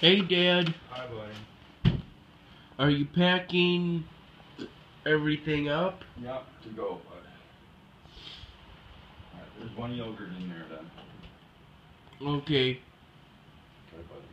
Hey, Dad. Hi, buddy. Are you packing everything up? Yep, to go, bud. Right, there's one yogurt in there, then. Okay. Okay, buddy.